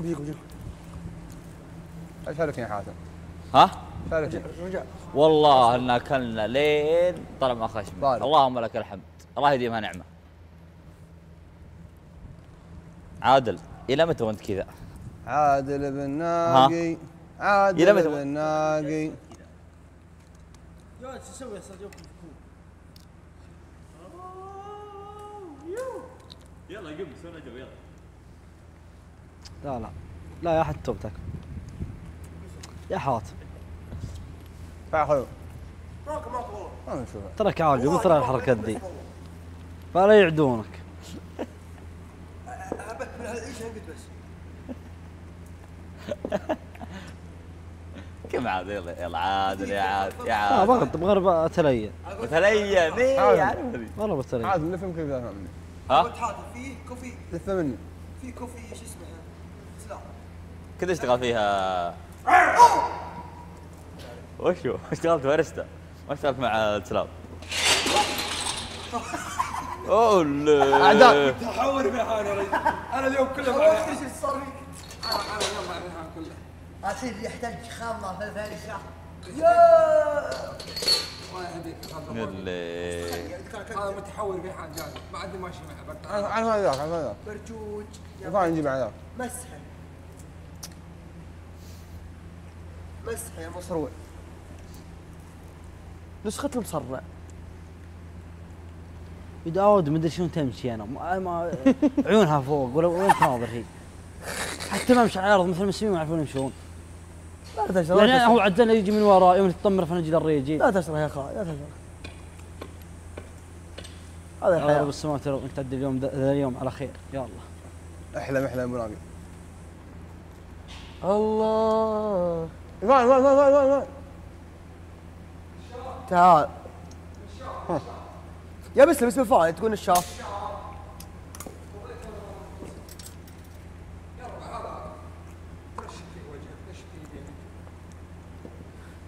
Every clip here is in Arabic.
بيجيكم بيجيكم شاركني يا حاتم ها؟ رجع. والله ان أكلنا لين طلع ما خشم. اللهم لك الحمد. الله يديمها نعمة. عادل إلى متى وأنت كذا؟ عادل بن ناقي عادل متى؟ بن ناقي. يا تسوي يلا قم سوينا جو يلا. لا لا. لا يا حد توبتك. يا ما نشوفه ترك عاجب مثل الحركات دي. فلا يعدونك. ابك من قلت بس كم عادل يلا يلا عادل يا عادل يا لا عادل بغض بغير أتلين. وثليا مين عادل. يعرف هذي والله بتلين. عادل دافع مني ها؟ في كوفي. لفه مني في كوفي شو اسمه؟ كنت اشتغل فيها. وشو اشتغلت فارستا ما اشتغلت مع سلام أوه أعداء. تحول ريحان يا رجل. أنا اليوم كله ريحان إيش صار فيك؟ أنا أنا اليوم ريحان كله. الحين يحتاج خامه في ثاني شهر الله يهديك. هذا متحول ريحان جاي ما عندي ماشي معه. عن عن هذاك عن هذاك برجوج. يبغى نجيب عن ذاك مسحه مسحه يا مصروع نسخة المصرع. يداود مدري شلون تمشي أنا. ما, عيونها فوق ولا وين تناظر هي حتى ما أمشي على الأرض مثل المسلمين ما يعرفون يمشون لا تشرب يعني هو عدنا يجي من وراء يوم تطمر فنجد الريجي. لا تشرب يا أخوي لا تشرب هذا يا رب الحياة السماوات والأرض انك تعدي اليوم ذا اليوم على خير. يا الله. احلم احلم مناقي الله. فان فان فان فان فان تعال يا بسلم اسمه فاضي تقول الشاف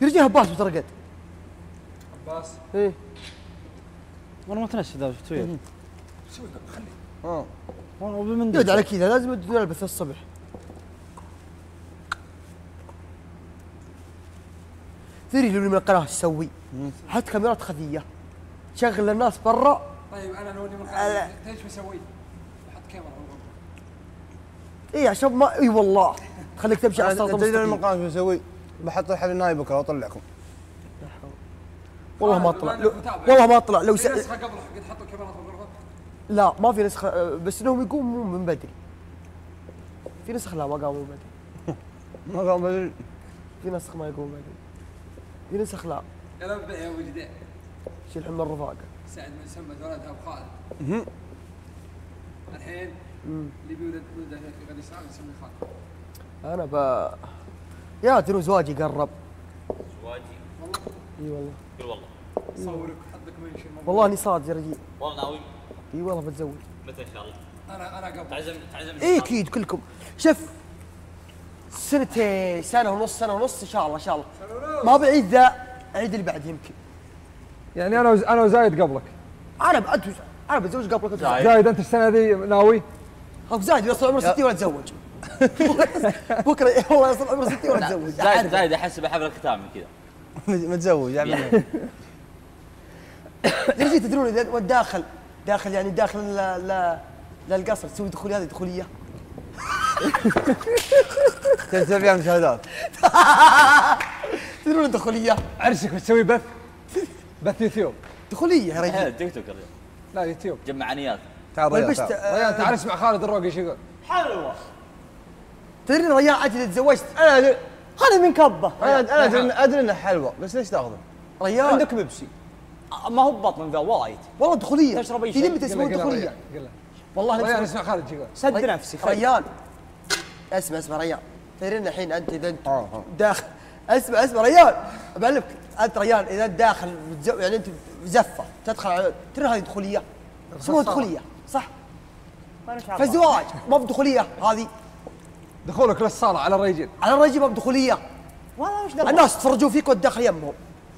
يرجع عباس بترقد عباس إيه وأنا ما تنشد ذا شفت وياه شو ده خلي آه وأنا بالمندل يقعد على كذا لازم نلبس الصبح تدري لو من القناة إيش تسوي؟ حط كاميرات خفيه شغل الناس برا. طيب أنا لو اني من. خلفي إيش بسوي؟ بحط كاميرا. اي عشان ما إي والله. خليك تمشي على الصراط تدري المستقيم. المقام شو أسوي؟ بحط الحل الناي بكره وأطلعكم. والله ما خالد، طلع. بما لو إنك متابع. والله ما طلع. لو س... في نسخة قبل قد حطوا كاميرات بالغرفه لا ما في نسخة أه، بس إنهم يقوموا من بدري. في نسخ لا ما قاموا من بدري. ما قام بدري. في نسخ ما يقوموا بدري. في نسخ لا. يا رب يا وجدين شيل حمل الرفاقة. سعد من سمت ولدها ابو خالد الحين اللي بيولد ولده في غد يسار نسميه خالد أنا ب يا ترى زواجي قرب. زواجي؟ إي والله. قل والله. صورك حطك mention والله إني صادق يا رجال والله ناوي إي والله بتزوج. متى إن شاء الله؟ أنا أنا قبل. تعزم تعزم إي أكيد كلكم. شوف سنتين سنة ونص سنة ونص إن شاء الله إن شاء الله. ما بعيد ذا العيد اللي بعد يمكن. يعني أنا وز... أنا وزايد قبلك. أنا بعد أنا بتزوج قبلك. زايد. زايد أنت السنة ذي ناوي؟ أخ زايد يوصل عمره 60 ولا تزوج. بكرة والله يوصل عمره 60 ولا تزوج. زايد. زايد احسب حفل الختام من كذا. متزوج يعني تدري تدرون داخل داخل يعني داخل ل ل للقصر تسوي دخوليه هذه دخوليه تنسى فيها مشاهدات تدرون الدخوليه عرسك بتسوي بث؟ بث يوتيوب. دخولية يا رجل. هذا تيك توك. لا يوتيوب. جمع عنيات. تعال ريال ولبست تعال. ريان آه، تعال اسمع خالد الروقي إيش يقول؟ تدري ريال عاد اذا تزوجت. أنا هذا من كبة. أنا أنا أدري انه حلوة بس ليش تأخذه؟ ريال عندك بيبسي. ما هو ببطن ذا وايد. والله دخولية. تشرب في شيء. قل له دخولية. ريان، قل له. والله ريان نفسي اسمع خالد إيش يقول سد نفسك. ريان. اسمع اسمع ريان. تدري الحين أنت إذا أنت آه، آه. داخل. اسمع اسمع ريان. بعلمك أنت ريان إذا أنت داخل يعني أنت زفه تدخل على تدري هذه دخولية. اسمها دخولية صح؟ فالزواج ما بدخولية هذه. دخولك للصالة على الرجل. على الرجل ما بدخولية. والله وش الناس يتفرجون فيك وانت داخل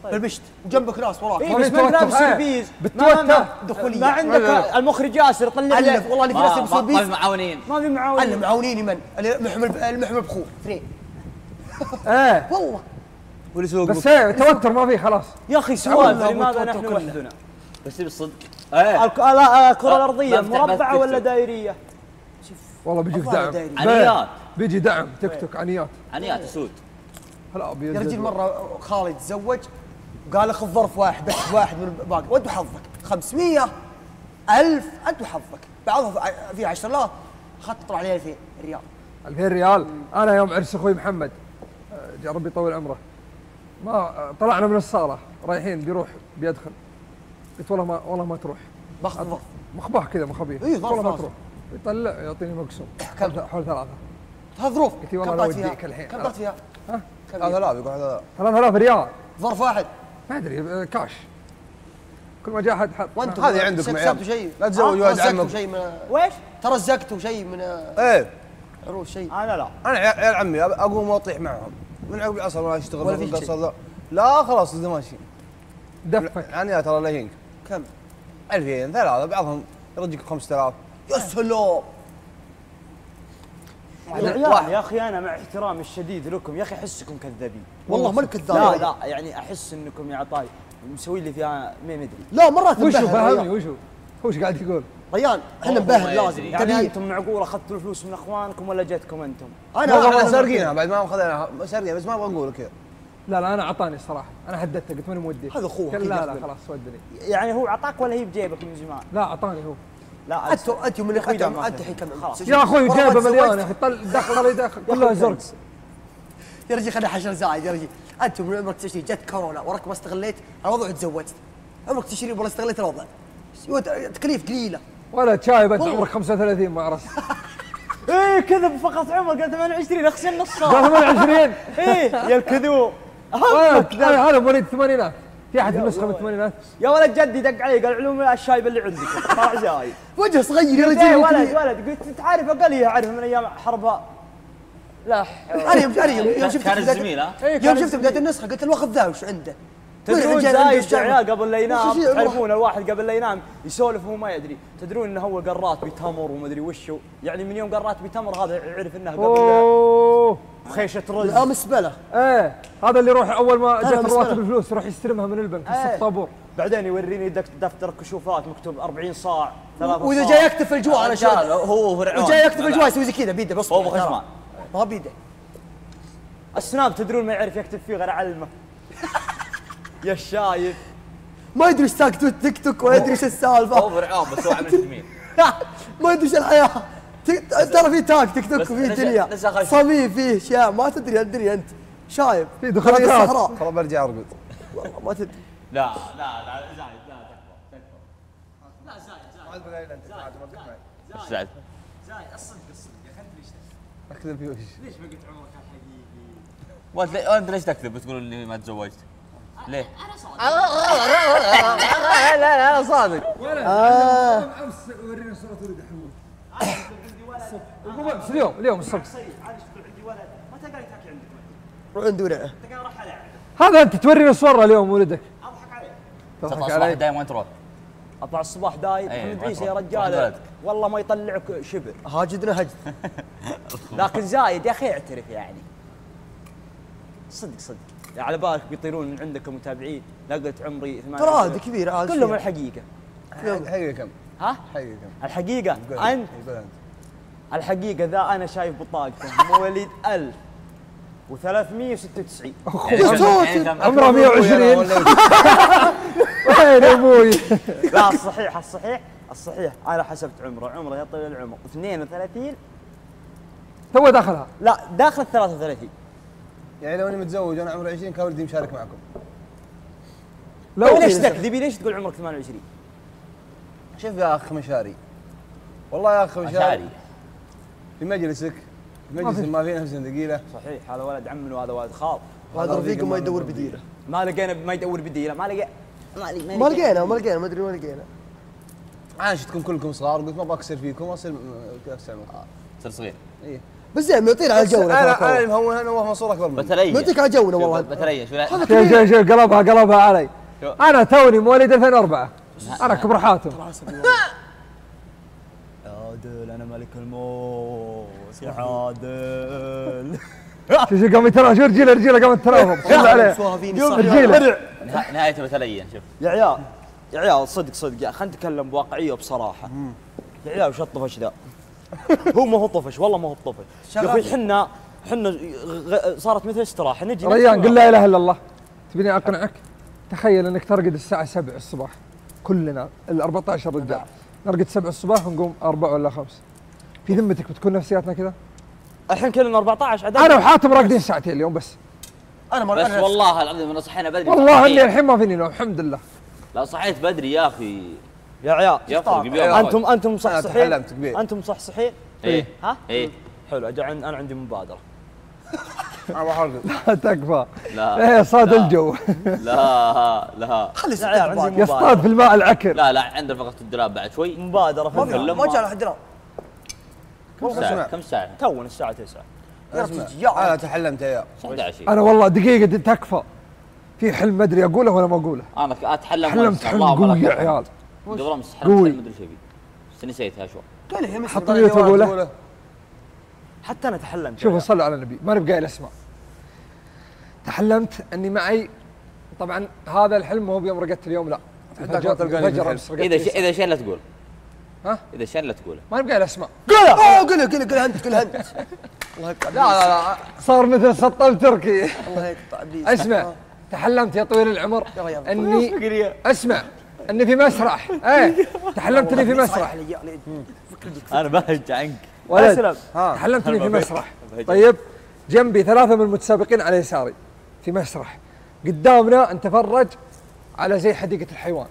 بالبشت وجنبك ناس وراك. إيه بس في ما. لابس إيه. البيز بالتوتر. ما- ما- دخولية. ما عندك المخرج ياسر علف لك والله اللي في ناس ما في بيز. معاونين ما في علم معاون معاونيني من؟ اللي محمل المحمل بخور اثنين إيه. والله. واللي يسوق بس إيه توتر ما في خلاص. يا أخي سؤال لماذا نحن. وحدنا؟ بس تبي الصدق إيه. الك- لا، الكرة الأرضية بفتح بث مربعة تيك ولا توك. دائرية؟ والله بيجيك دعم. عنيات. بيجي دعم تيك توك عنيات. عنيات سود هلا ابيض يا رجل مرة خالي تزوج. وقال اخذ ظرف واحد بس واحد من الباقي. وأنت وحظك 500 1000 أنت وحظك. بعضها في 10000 اخذت طلع عليه 2000 ريال. 2000 ريال؟ أنا يوم عرس أخوي محمد آه، يا ربي يطول عمره. ما آه، طلعنا من الصالة رايحين بيروح بيدخل. قلت والله ما والله ما تروح. باخذ ظرف. مخباه كذا مخبيه. قلت ظرف والله ما. تروح. يطلع يعطيني مقسوم كم؟ حول ثلاثة. هذا ظروف. قلت والله كم لو طلعت فيها؟ الحين. كم طلعت فيها؟ هذا فيها؟ لا يقول هذا 3000 ريال. ظرف واحد. ما أدري كاش. كل ما جاء أحد حط وأنتم هذه عندكم كسبتوا عيال. شيء. لا تزوج آه، ولد ترزقتوا عمك. شيء من ويش؟ ترزقتوا شيء من إيه. عروس شيء. أنا لا. أنا عيال عمي أقوم وأطيح معهم. من عقب العصر ولا اشتغل ولا في القصر لا. لا خلاص إذا ماشي. دفك عنيات ترى لا يهينك كم؟ 2000 ثلاثة بعضهم يرجيك 5000 يا سلام يا أخي أنا مع احترامي الشديد لكم. يا أخي أحسكم كذابين. والله ما كذاب لا لا يعني أحس إنكم يا عطاي مسوي لي فيها ما مدري لا مرات وشو فهمني. وشو وش قاعد يقول؟ ريان إحنا ما لازم. يعني تبيين أنتم معقول أخذتوا الفلوس من أخوانكم ولا جتكم أنتم؟ أنا إحنا سارقينها بعد ما اخذناها سارقينها بس ما أبغى أقول كذا. لا لا أنا اعطاني الصراحة. أنا هددته قلت ماني مودي. هذا أكيد لا لا. خلاص ودني. يعني هو عطاك ولا هي بجيبك من زمان؟ لا اعطاني هو. لا انت انت من أخوي أنت أنت الحين كم خلاص. يا أخوي تزوجت. مليون يا أخي طل دخل يدخل كلها زرق يا رجل خلينا حشر زايد يا رجل. أنت من عمرك 20 جت كورونا وراك ما استغليت الوضع وتزوجت عمرك 20 والله استغليت الوضع. تكليف قليلة. ولا شايب انت. عمرك 35 ما عرفت إيه كذب فقط عمر قال 28 أخشى نص قال 28 إيه يا الكذوب. هذا مواليد الثمانينات في أحد في النسخة من الثمانينات يا ولد جدي دق علي قال علوم الشايب اللي عندك طلع زايد وجه صغير يا رجل ولد. ولد قلت تعرف قال لي أعرف من أيام حرب لا. أنا يوم شفت كان بداية- الزميل ها إيه، يوم كان شفت بداية النسخة قلت الوقت ذا وش عنده؟ تدرون زايد؟ عيال قبل لا ينام وش؟ تعرفون الواحد قبل لا ينام يسولف وهو ما يدري تدرون إنه هو قرات بتمر ومدري وشو يعني من يوم قرات بتمر هذا يعرف إنه قبل خيشه رز. لا مسبلة. إيه هذا اللي يروح أول ما جت مسألة. رواتب الفلوس يروح يستلمها من البنك إيه. يصف طابور. بعدين يوريني دفتر كشوفات مكتوب 40 صاع ثلاثة وإذا. جاي يكتب في الجوع أنا رجال شايف هو فرعون وجاي يكتب في الجوع يسوي زي كذا بيده بس هو خشمان. ما بيده. السناب تدرون ما يعرف يكتب فيه غير علمه. يا الشايب ما يدري إيش ساق تيك توك ولا يدري إيش هو السالفه فرعون بس هو عمل ما يدري إيش الحياة. ترى في تاك تيك توك وفي دنيا. صميم فيه اشياء ما تدري ادري انت شايب في. هذه الصحراء خلاص برجع ارقد والله ما تدري لا لا لا زايد لا تكفى تكفى إيش زايد؟ اكذب في وش وانت لي- وانت ليش تكذب بتقول اني ما تزوجت؟ ليه؟ لا لا لا صادق امس ورينا صوره ولد حمود امس اليوم اليوم الصبح. روح عند ورعه هذا أنت تورينا صوره اليوم ولدك. تطلع تضحك صباح علي دايم وين تروح؟ أطلع الصباح دايب محمد عيسى يا؟ رجال والله ما يطلعك شبر هاجدنا هجد. لكن زايد يا أخي اعترف يعني. صدق صدق. على بالك بيطيرون من عندك متابعين لا قلت عمري ترى 28 هذا كبير هذا كلهم. الحقيقة. حقيقة. كم ها؟ حقيقة. كم الحقيقة. قول. أنت؟ قول أنت. الحقيقة ذا أنا شايف بطاقته مواليد 1396 يا ساتر كم- عمره 120 وين أبوي؟ لا الصحيح الصحيح الصحيح. أنا حسبت عمره. عمره يا طويل العمر. 32 تو دخلها لا داخل ال 33 يعني لو أني متزوج وأنا عمري 20 كان ودي مشارك معكم. لو ليش. تكذبي ليش تقول عمرك 28 شوف يا أخ مشاري. والله يا أخ مشاري. مشاري. في مجلسك. في مجلس ما فيه نفس ثقيلة. صحيح هذا ولد عم وهذا ولد خال هذا رفيقه ما يدور بديله. ما لقينا ما يدور بديله. ما لقى. ما لقينا ما لقينا. ما أدري ما لقينا. عاشتكم كلكم صغار قلت ما بكسر فيكم واصير أكسر منكم صير صغير. إيه. بس زين معطينا على جونا أنا أنا. المهون أنا وهو صورة أكبر مني. بتلين معطيك على جونا والله. هذا شوف شوف شوف قلبها قلبها علي؟ أنا توني مواليد 2004 أنا كبر حاتم. عادل أنا ملك الموت. يا عادل. شوف شوف قام شوف رجيله رجيله قام يترافض صل عليه. رجيله. نها- نهايته بتلين شوف. يا عيال يا عيال صدق صدق. يا خلينا نتكلم بواقعية وبصراحه يا عيال وش الطفش ذا؟ هو ما هو طفش والله ما هو طفش يا أخوي حنا حنا صارت مثل استراحة. نجي ريان قل لا إله إلا الله. تبيني أقنعك؟ تخيل إنك ترقد الساعة 7 الصباح. كلنا ال 14 رجال. نرقد 7 الصباح ونقوم 4 ولا 5 في ذمتك بتكون نفسياتنا كذا؟ الحين كلنا 14 عدد. أنا وحاتم راقدين ساعتين اليوم بس. أنا ما بس أنا- والله العظيم أنا صحينا بدري. والله إني. الحين ما فيني نوم الحمد لله. لا صحيت بدري يا أخي. يا عيال. يفرق بيوم أنتم أنتم مصحصحين كبير. أنتم مصحصحين إيه. ها؟ إيه. حلو أنا عندي مبادرة. حرقد تكفى. لا. إيه صاد لا. الجو. لا لا. خلي يصطاد في الماء العكر. لا لا عندنا فقط الدولاب بعد شوي. مبادرة. في ما في الفيلم ما جاء درهم كم ساعة؟ كم ساعة؟ تونا الساعة 9 يا أنا عاد. تحلمت يا. 11 أنا والله دقيقة دي تكفى. في حلم ما أدري أقوله ولا ما أقوله. أنا أتحلم حلمت حلم قوي يا عيال. قبل امس حلمت. حلم مدري شو بس نسيتها شو. قال لي يا مسلم حط ميوت اقوله حتى أنا تحلمت شوفوا صلوا على النبي. ما نبقى الاسماء تحلمت أني معي. طبعا هذا الحلم مو بيوم رقدت اليوم لا. عندك ما تلقاني فجر. أمس إذا إذا شيء لا تقول. ها؟ إذا شيء لا تقوله. ما نبقى الأسماء. قولها! قولها قولها قولها أنت قولها أنت. الله يقطع لا لا لا صار مثل سطام تركي. الله يقطع ابليس اسمع تحلمت يا طويل العمر. اني اسمع أني في مسرح. إيه تحلمت أني في مسرح. أنا بهج عنك. ولد أسلم. تحلمت أني في مسرح. طيب جنبي ثلاثة من المتسابقين على يساري في مسرح. قدامنا نتفرج على زي حديقة الحيوان.